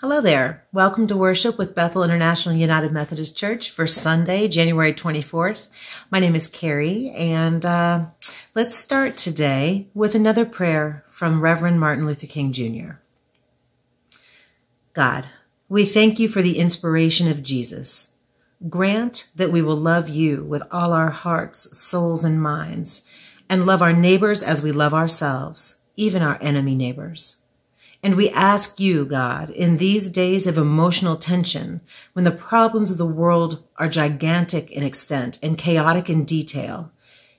Hello there. Welcome to worship with Bethel International United Methodist Church for Sunday, January 24th. My name is Carrie, and uh, let's start today with another prayer from Reverend Martin Luther King Jr. God, we thank you for the inspiration of Jesus. Grant that we will love you with all our hearts, souls, and minds, and love our neighbors as we love ourselves, even our enemy neighbors. And we ask you, God, in these days of emotional tension, when the problems of the world are gigantic in extent and chaotic in detail,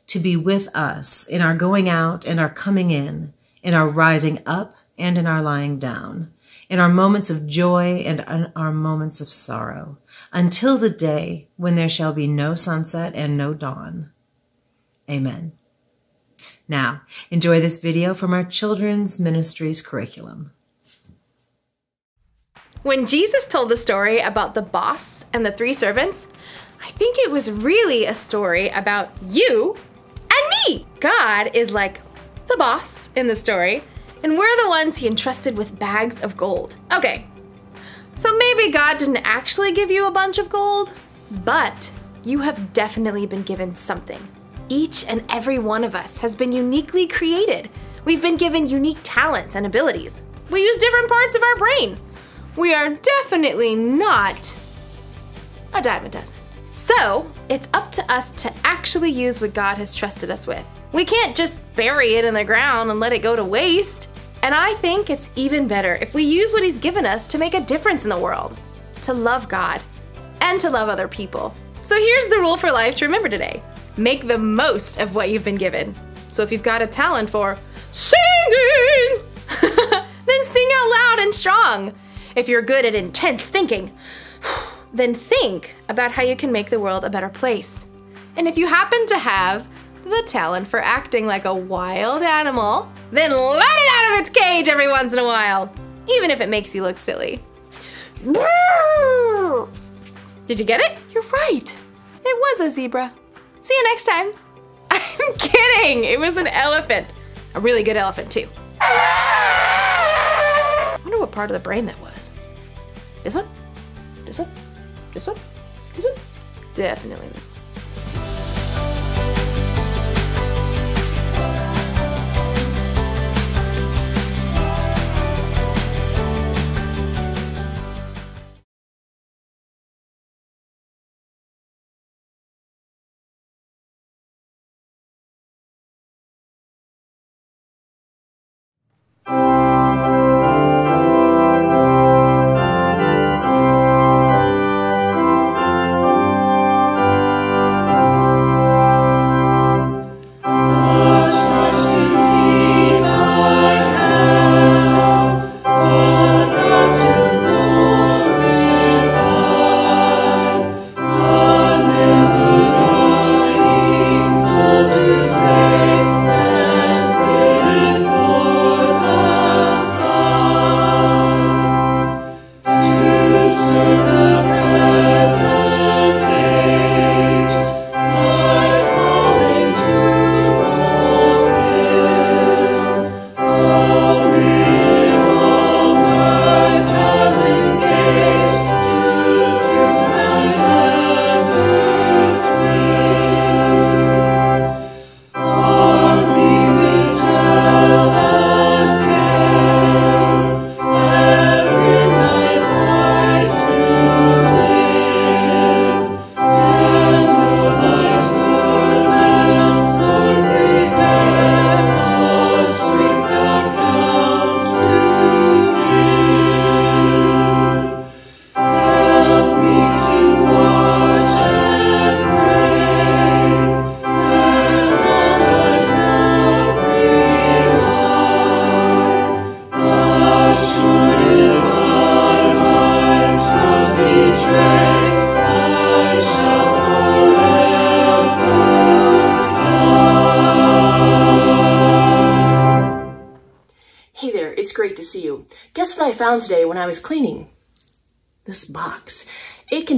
to be with us in our going out and our coming in, in our rising up and in our lying down, in our moments of joy and in our moments of sorrow, until the day when there shall be no sunset and no dawn. Amen. Now, enjoy this video from our Children's Ministries curriculum. When Jesus told the story about the boss and the three servants, I think it was really a story about you and me. God is like the boss in the story, and we're the ones he entrusted with bags of gold. Okay, so maybe God didn't actually give you a bunch of gold, but you have definitely been given something. Each and every one of us has been uniquely created. We've been given unique talents and abilities. We use different parts of our brain. We are definitely not a dime a dozen. So, it's up to us to actually use what God has trusted us with. We can't just bury it in the ground and let it go to waste. And I think it's even better if we use what He's given us to make a difference in the world, to love God, and to love other people. So here's the rule for life to remember today make the most of what you've been given. So if you've got a talent for singing, then sing out loud and strong. If you're good at intense thinking, then think about how you can make the world a better place. And if you happen to have the talent for acting like a wild animal, then let it out of its cage every once in a while, even if it makes you look silly. Did you get it? You're right. It was a zebra. See you next time. I'm kidding. It was an elephant. A really good elephant, too. I wonder what part of the brain that was. This one? This one? This one? This one? Definitely this one.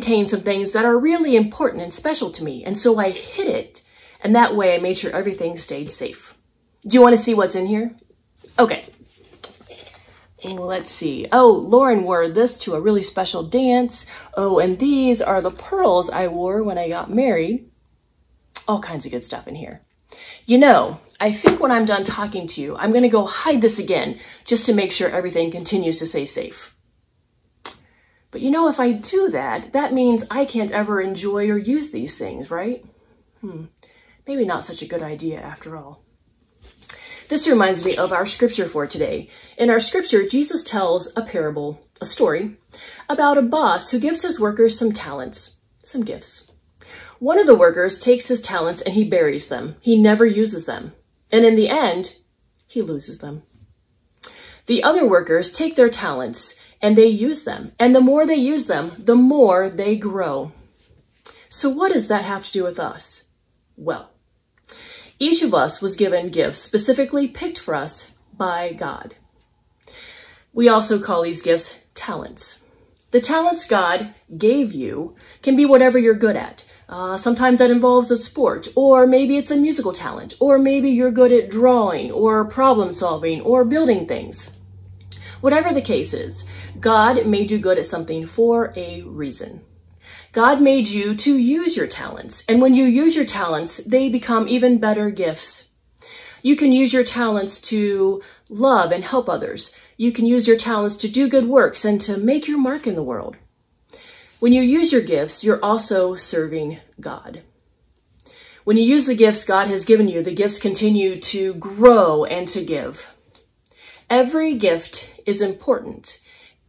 Some things that are really important and special to me, and so I hid it, and that way I made sure everything stayed safe. Do you want to see what's in here? Okay. let's see. Oh, Lauren wore this to a really special dance. Oh, and these are the pearls I wore when I got married. All kinds of good stuff in here. You know, I think when I'm done talking to you, I'm going to go hide this again just to make sure everything continues to stay safe. But you know, if I do that, that means I can't ever enjoy or use these things, right? Hmm, maybe not such a good idea after all. This reminds me of our scripture for today. In our scripture, Jesus tells a parable, a story, about a boss who gives his workers some talents, some gifts. One of the workers takes his talents and he buries them. He never uses them. And in the end, he loses them. The other workers take their talents and they use them. And the more they use them, the more they grow. So what does that have to do with us? Well, each of us was given gifts specifically picked for us by God. We also call these gifts talents. The talents God gave you can be whatever you're good at. Uh, sometimes that involves a sport, or maybe it's a musical talent, or maybe you're good at drawing, or problem solving, or building things. Whatever the case is, God made you good at something for a reason. God made you to use your talents, and when you use your talents, they become even better gifts. You can use your talents to love and help others. You can use your talents to do good works and to make your mark in the world. When you use your gifts, you're also serving God. When you use the gifts God has given you, the gifts continue to grow and to give. Every gift is important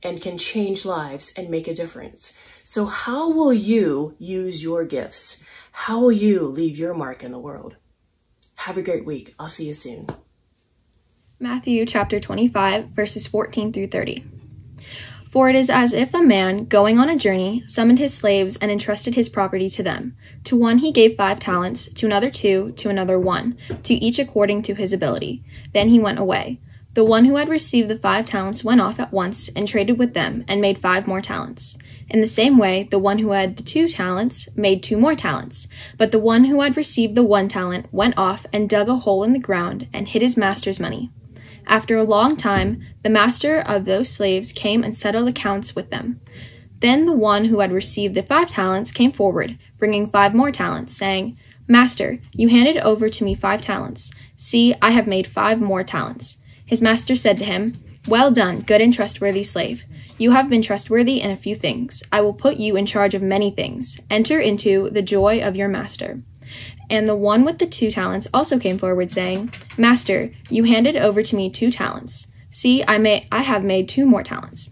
and can change lives and make a difference. So how will you use your gifts? How will you leave your mark in the world? Have a great week. I'll see you soon. Matthew chapter 25, verses 14 through 30. For it is as if a man, going on a journey, summoned his slaves and entrusted his property to them. To one he gave five talents, to another two, to another one, to each according to his ability. Then he went away. The one who had received the five talents went off at once and traded with them and made five more talents. In the same way, the one who had the two talents made two more talents. But the one who had received the one talent went off and dug a hole in the ground and hid his master's money. After a long time, the master of those slaves came and settled accounts with them. Then the one who had received the five talents came forward, bringing five more talents, saying, Master, you handed over to me five talents. See, I have made five more talents. His master said to him, Well done, good and trustworthy slave. You have been trustworthy in a few things. I will put you in charge of many things. Enter into the joy of your master. And the one with the two talents also came forward, saying, Master, you handed over to me two talents. See, I may I have made two more talents.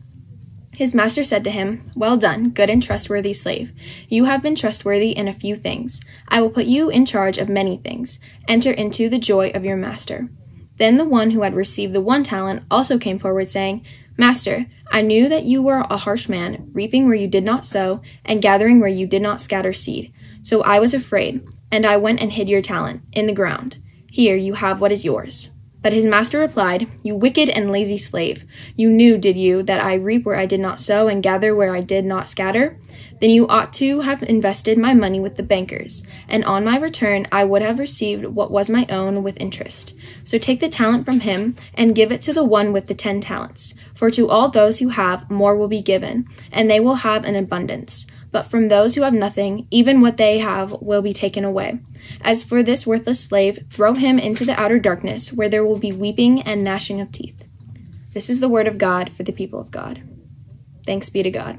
His master said to him, Well done, good and trustworthy slave. You have been trustworthy in a few things. I will put you in charge of many things. Enter into the joy of your master. Then the one who had received the one talent also came forward, saying, Master, I knew that you were a harsh man, reaping where you did not sow, and gathering where you did not scatter seed. So I was afraid and I went and hid your talent in the ground. Here you have what is yours. But his master replied, You wicked and lazy slave, you knew, did you, that I reap where I did not sow and gather where I did not scatter? Then you ought to have invested my money with the bankers, and on my return I would have received what was my own with interest. So take the talent from him and give it to the one with the ten talents. For to all those who have, more will be given, and they will have an abundance. But from those who have nothing, even what they have will be taken away. As for this worthless slave, throw him into the outer darkness, where there will be weeping and gnashing of teeth. This is the word of God for the people of God. Thanks be to God.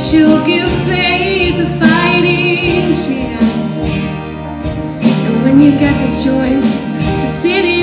she'll give faith a fighting chance. And when you get the choice to sit it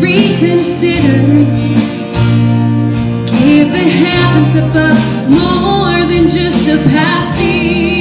reconsider. Give the heavens above more than just a passing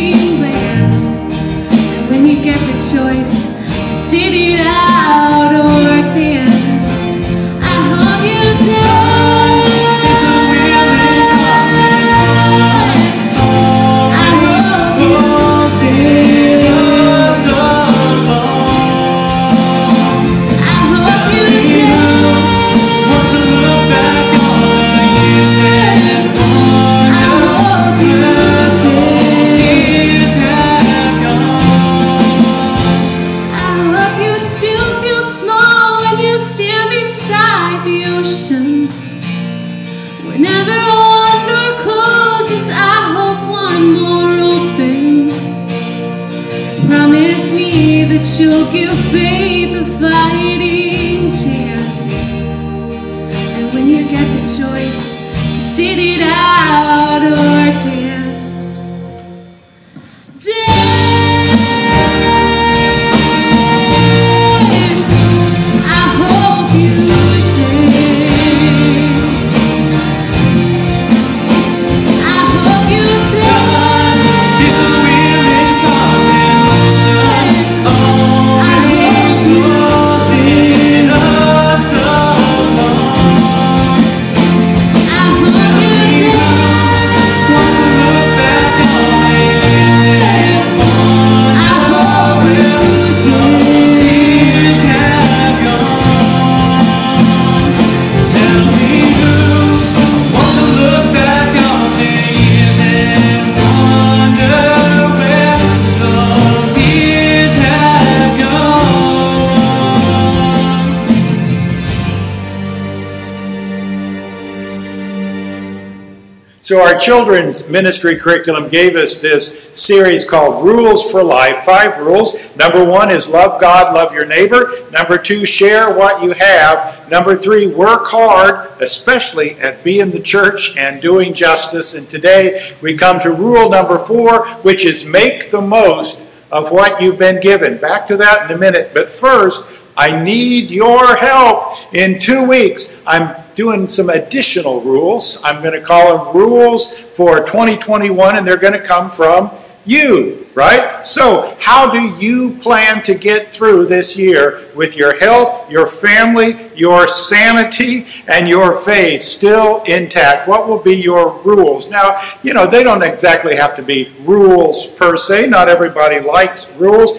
So, our children's ministry curriculum gave us this series called Rules for Life five rules. Number one is love God, love your neighbor. Number two, share what you have. Number three, work hard, especially at being the church and doing justice. And today we come to rule number four, which is make the most of what you've been given. Back to that in a minute. But first, I need your help. In two weeks, I'm doing some additional rules. I'm going to call them rules for 2021, and they're going to come from you, right? So, how do you plan to get through this year with your health, your family, your sanity, and your faith still intact? What will be your rules? Now, you know, they don't exactly have to be rules per se. Not everybody likes rules.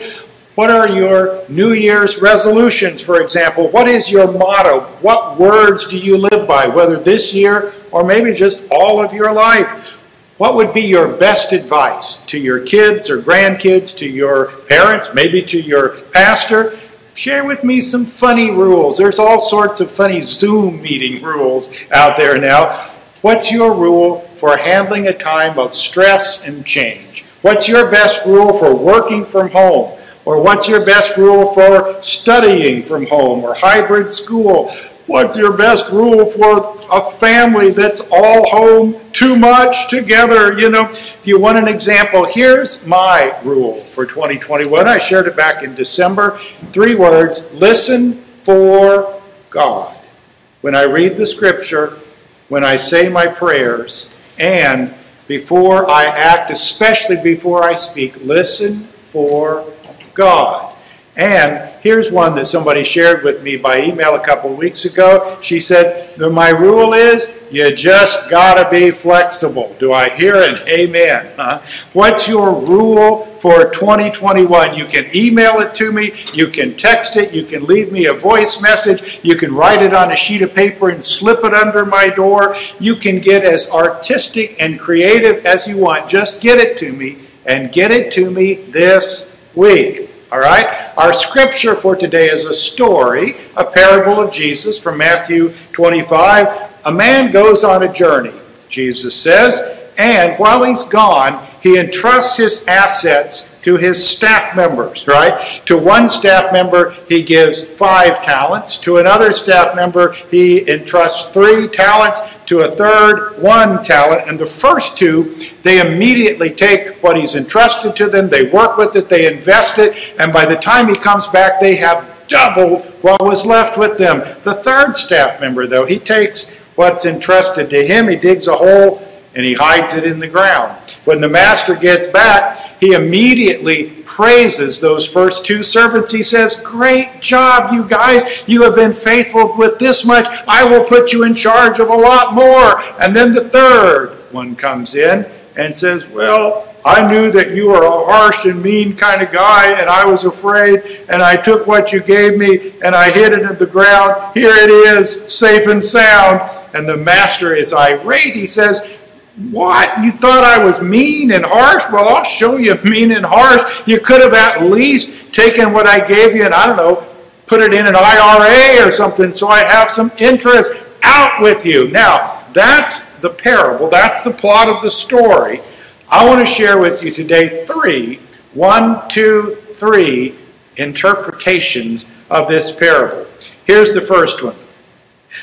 What are your New Year's resolutions, for example? What is your motto? What words do you live by, whether this year or maybe just all of your life? What would be your best advice to your kids or grandkids, to your parents, maybe to your pastor? Share with me some funny rules. There's all sorts of funny Zoom meeting rules out there now. What's your rule for handling a time of stress and change? What's your best rule for working from home? Or what's your best rule for studying from home or hybrid school? What's your best rule for a family that's all home too much together? You know, if you want an example, here's my rule for 2021. I shared it back in December. Three words listen for God. When I read the scripture, when I say my prayers, and before I act, especially before I speak, listen for God. And here's one that somebody shared with me by email a couple of weeks ago. She said, My rule is you just got to be flexible. Do I hear an amen? Huh? What's your rule for 2021? You can email it to me, you can text it, you can leave me a voice message, you can write it on a sheet of paper and slip it under my door. You can get as artistic and creative as you want. Just get it to me and get it to me this week. All right? Our scripture for today is a story, a parable of Jesus from Matthew 25. A man goes on a journey, Jesus says, and while he's gone, he entrusts his assets to his staff members, right? To one staff member, he gives five talents. To another staff member, he entrusts three talents. To a third, one talent. And the first two, they immediately take what he's entrusted to them, they work with it, they invest it, and by the time he comes back, they have double what was left with them. The third staff member, though, he takes what's entrusted to him, he digs a hole, and he hides it in the ground. When the master gets back, he immediately praises those first two servants. He says, Great job, you guys. You have been faithful with this much. I will put you in charge of a lot more. And then the third one comes in and says, Well, I knew that you were a harsh and mean kind of guy, and I was afraid, and I took what you gave me and I hid it in the ground. Here it is, safe and sound. And the master is irate. He says, what? You thought I was mean and harsh? Well, I'll show you mean and harsh. You could have at least taken what I gave you and, I don't know, put it in an IRA or something so I'd have some interest. Out with you. Now, that's the parable. That's the plot of the story. I want to share with you today three, one, two, three interpretations of this parable. Here's the first one.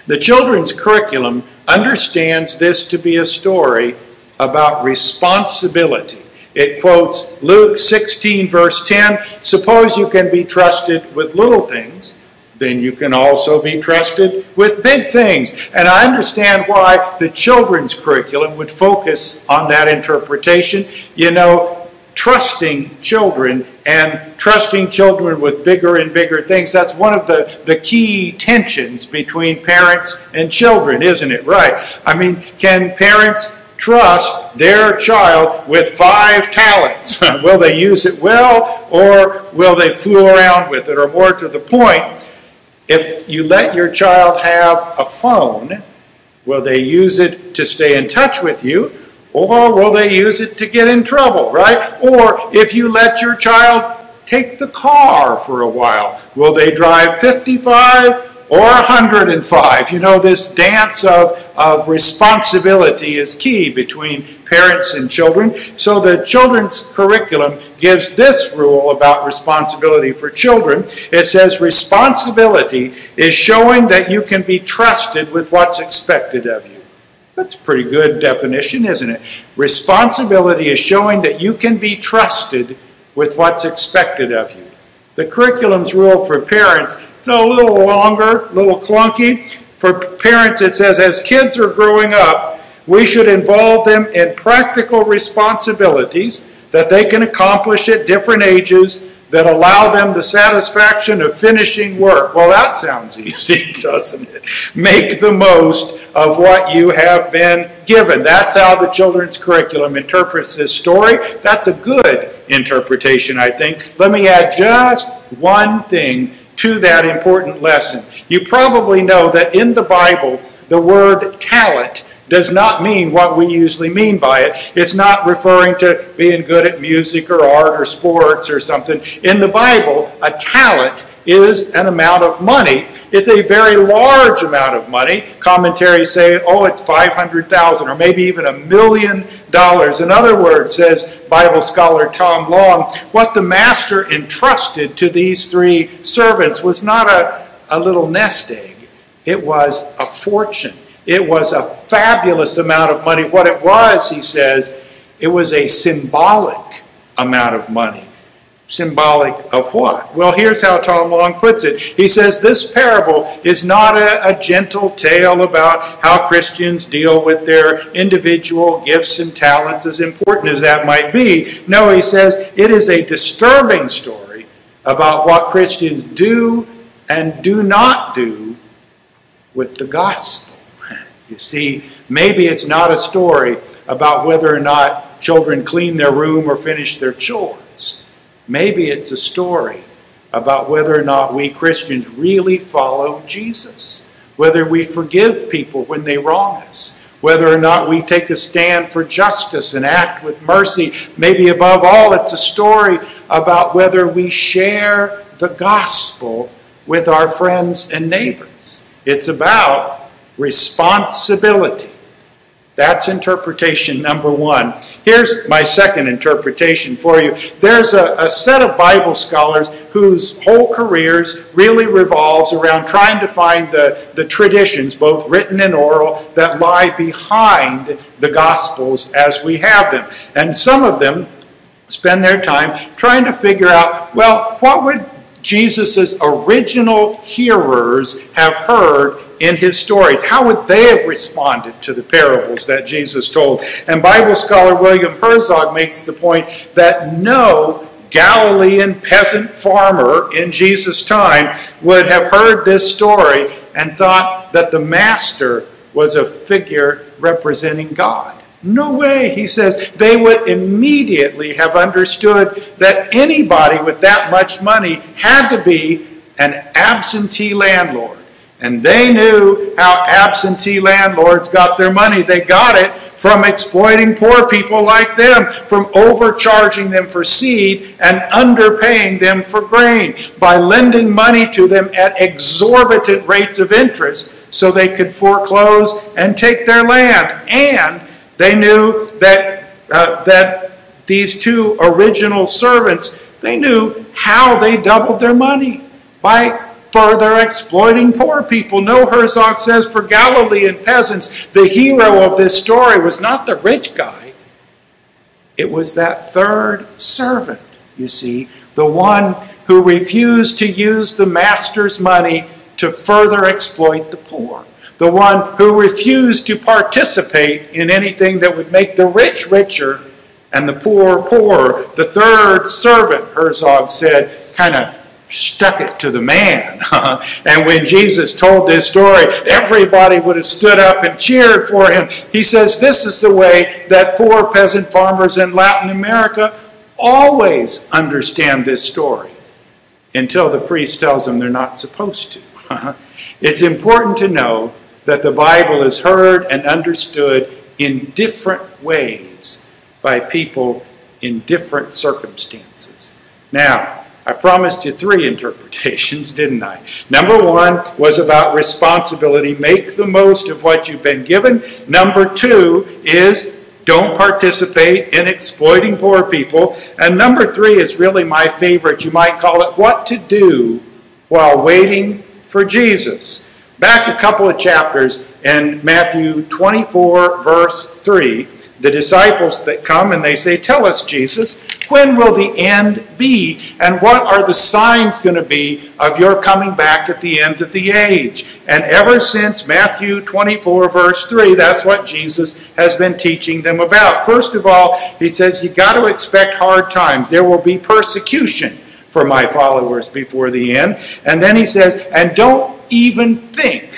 The children's curriculum understands this to be a story about responsibility. It quotes Luke 16, verse 10 Suppose you can be trusted with little things, then you can also be trusted with big things. And I understand why the children's curriculum would focus on that interpretation. You know, trusting children and trusting children with bigger and bigger things. That's one of the, the key tensions between parents and children, isn't it? Right. I mean, can parents trust their child with five talents? will they use it well or will they fool around with it? Or more to the point, if you let your child have a phone, will they use it to stay in touch with you? Or will they use it to get in trouble, right? Or if you let your child take the car for a while, will they drive 55 or 105? You know, this dance of, of responsibility is key between parents and children. So the children's curriculum gives this rule about responsibility for children. It says responsibility is showing that you can be trusted with what's expected of you. That's a pretty good definition, isn't it? Responsibility is showing that you can be trusted with what's expected of you. The curriculum's rule for parents, it's a little longer, a little clunky. For parents, it says as kids are growing up, we should involve them in practical responsibilities that they can accomplish at different ages that allow them the satisfaction of finishing work. Well, that sounds easy, doesn't it? Make the most of what you have been given. That's how the children's curriculum interprets this story. That's a good interpretation, I think. Let me add just one thing to that important lesson. You probably know that in the Bible, the word talent does not mean what we usually mean by it. It's not referring to being good at music or art or sports or something. In the Bible, a talent is an amount of money. It's a very large amount of money. Commentaries say, oh, it's 500,000 or maybe even a million dollars. In other words, says Bible scholar Tom Long, what the master entrusted to these three servants was not a, a little nest egg. It was a fortune. It was a fabulous amount of money. What it was, he says, it was a symbolic amount of money. Symbolic of what? Well, here's how Tom Long puts it. He says this parable is not a, a gentle tale about how Christians deal with their individual gifts and talents, as important as that might be. No, he says it is a disturbing story about what Christians do and do not do with the gospel. You see, maybe it's not a story about whether or not children clean their room or finish their chores. Maybe it's a story about whether or not we Christians really follow Jesus, whether we forgive people when they wrong us, whether or not we take a stand for justice and act with mercy. Maybe above all, it's a story about whether we share the gospel with our friends and neighbors. It's about responsibility. That's interpretation number one. Here's my second interpretation for you. There's a, a, set of Bible scholars whose whole careers really revolves around trying to find the, the traditions, both written and oral, that lie behind the Gospels as we have them. And some of them spend their time trying to figure out, well, what would Jesus' original hearers have heard in his stories. How would they have responded to the parables that Jesus told? And Bible scholar William Herzog makes the point that no Galilean peasant farmer in Jesus' time would have heard this story and thought that the master was a figure representing God. No way, he says. They would immediately have understood that anybody with that much money had to be an absentee landlord. And they knew how absentee landlords got their money. They got it from exploiting poor people like them, from overcharging them for seed and underpaying them for grain, by lending money to them at exorbitant rates of interest so they could foreclose and take their land. And they knew that, uh, that these two original servants, they knew how they doubled their money by further exploiting poor people. No, Herzog says, for Galilean peasants, the hero of this story was not the rich guy, it was that third servant, you see, the one who refused to use the master's money to further exploit the poor. The one who refused to participate in anything that would make the rich richer and the poor poorer. The third servant, Herzog said, kind of stuck it to the man. and when Jesus told this story, everybody would have stood up and cheered for him. He says this is the way that poor peasant farmers in Latin America always understand this story until the priest tells them they're not supposed to. it's important to know that the Bible is heard and understood in different ways by people in different circumstances. Now, I promised you three interpretations, didn't I? Number one was about responsibility. Make the most of what you've been given. Number two is don't participate in exploiting poor people. And number three is really my favorite. You might call it what to do while waiting for Jesus. Back a couple of chapters in Matthew 24, verse 3 the disciples that come and they say, Tell us, Jesus, when will the end be? And what are the signs going to be of your coming back at the end of the age? And ever since Matthew 24, verse 3, that's what Jesus has been teaching them about. First of all, he says, You got to expect hard times. There will be persecution for my followers before the end. And then he says, And don't even think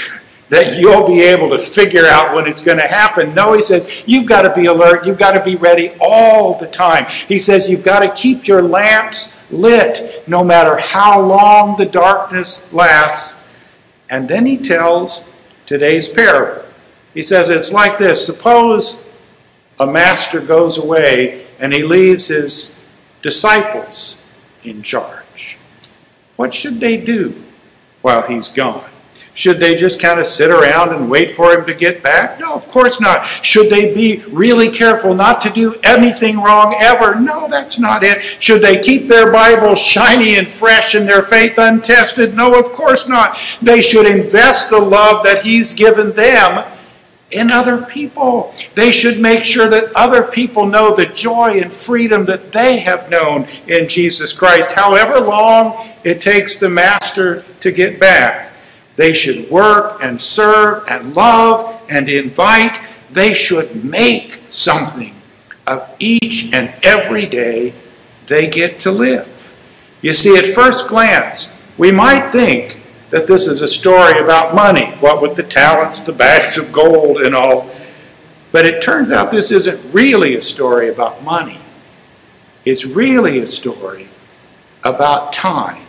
that you'll be able to figure out when it's going to happen. No, he says, you've got to be alert. You've got to be ready all the time. He says, you've got to keep your lamps lit no matter how long the darkness lasts. And then he tells today's parable. He says, it's like this Suppose a master goes away and he leaves his disciples in charge. What should they do while he's gone? Should they just kind of sit around and wait for him to get back? No, of course not. Should they be really careful not to do anything wrong ever? No, that's not it. Should they keep their Bible shiny and fresh and their faith untested? No, of course not. They should invest the love that he's given them in other people. They should make sure that other people know the joy and freedom that they have known in Jesus Christ, however long it takes the Master to get back. They should work and serve and love and invite. They should make something of each and every day they get to live. You see, at first glance, we might think that this is a story about money, what with the talents, the bags of gold, and all. But it turns out this isn't really a story about money. It's really a story about time.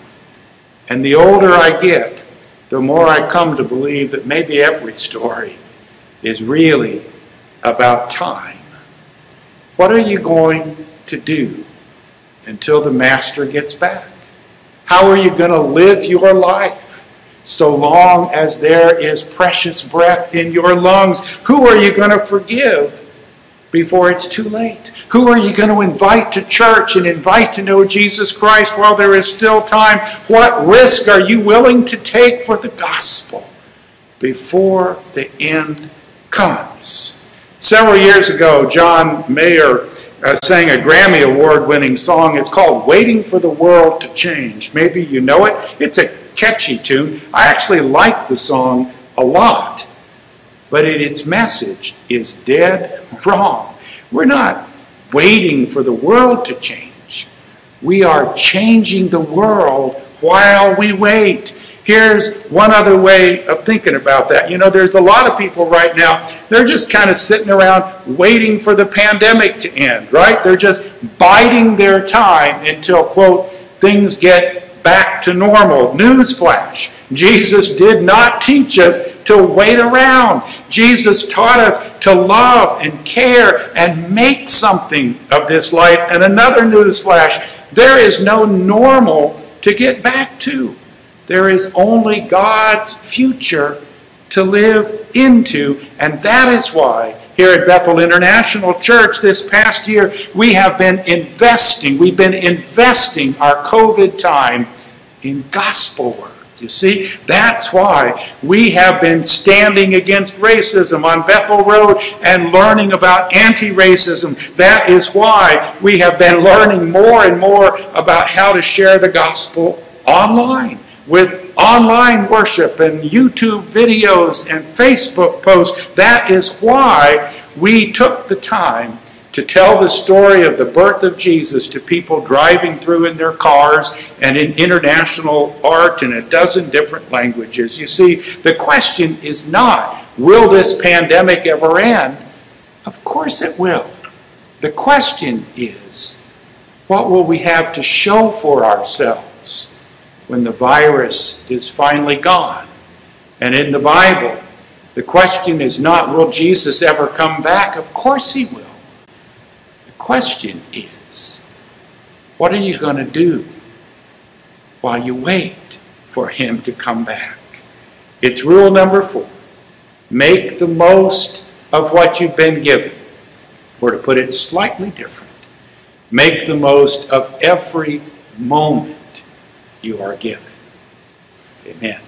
And the older I get, the more I come to believe that maybe every story is really about time. What are you going to do until the Master gets back? How are you going to live your life so long as there is precious breath in your lungs? Who are you going to forgive before it's too late? Who are you going to invite to church and invite to know Jesus Christ while there is still time? What risk are you willing to take for the gospel before the end comes? Several years ago, John Mayer uh, sang a Grammy Award winning song. It's called Waiting for the World to Change. Maybe you know it. It's a catchy tune. I actually like the song a lot, but it, its message is dead wrong. We're not waiting for the world to change. We are changing the world while we wait. Here's one other way of thinking about that. You know, there's a lot of people right now, they're just kind of sitting around waiting for the pandemic to end, right? They're just biding their time until, quote, things get back to normal. Newsflash Jesus did not teach us to wait around. Jesus taught us to love and care and make something of this life. And another newsflash there is no normal to get back to. There is only God's future to live into. And that is why here at Bethel International Church this past year, we have been investing, we've been investing our COVID time in gospel work. You see, that's why we have been standing against racism on Bethel Road and learning about anti racism. That is why we have been learning more and more about how to share the gospel online with online worship and YouTube videos and Facebook posts. That is why we took the time to tell the story of the birth of Jesus to people driving through in their cars and in international art in a dozen different languages. You see, the question is not, will this pandemic ever end? Of course it will. The question is, what will we have to show for ourselves? when the virus is finally gone. And in the Bible, the question is not, will Jesus ever come back? Of course he will. Question is, what are you going to do while you wait for him to come back? It's rule number four. Make the most of what you've been given. Or to put it slightly different, make the most of every moment you are given. Amen.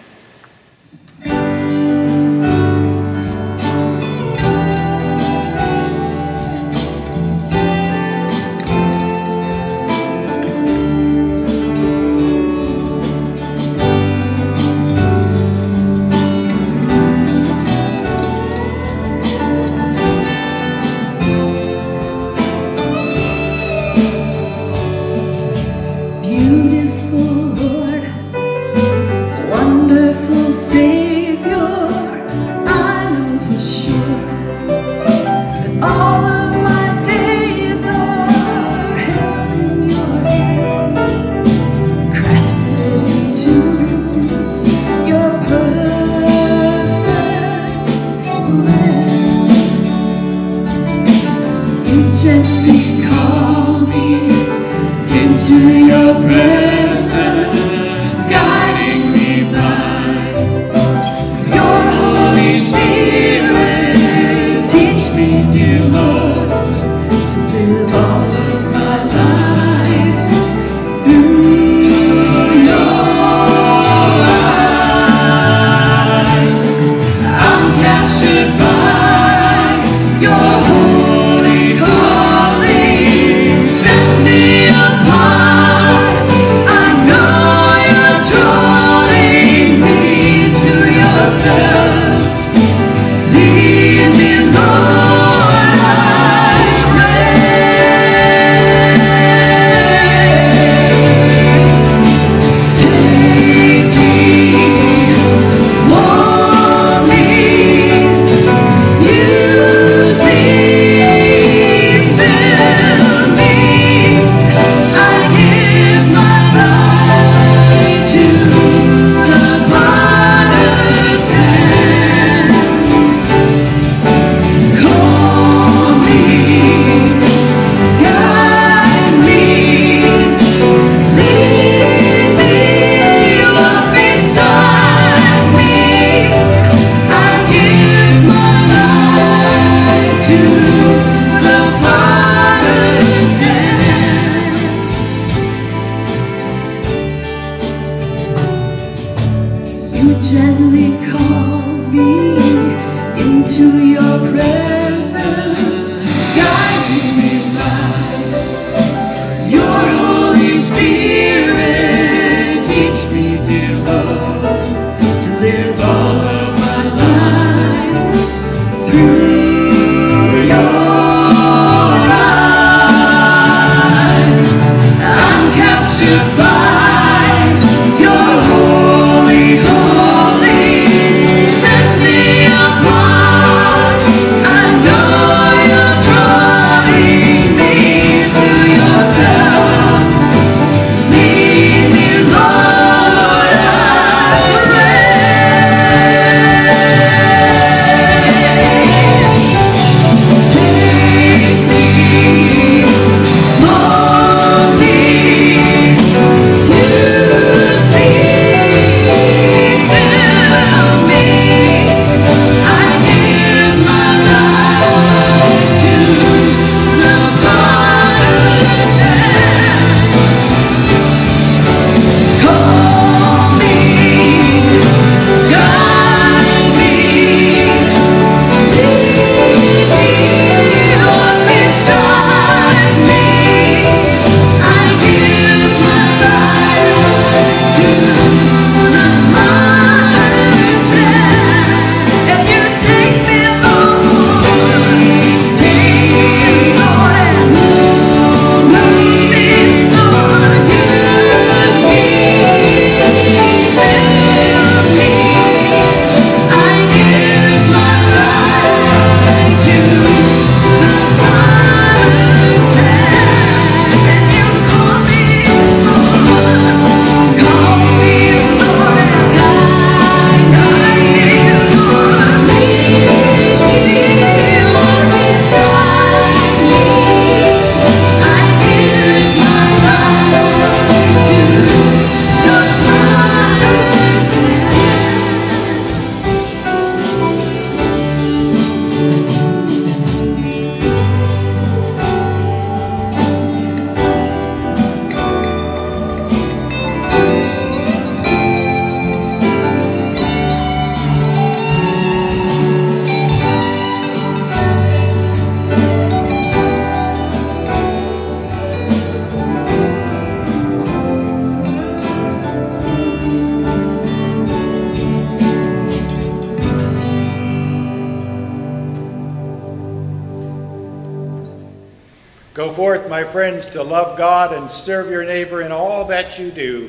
My friends, to love God and serve your neighbor in all that you do.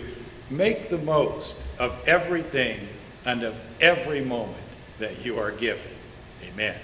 Make the most of everything and of every moment that you are given. Amen.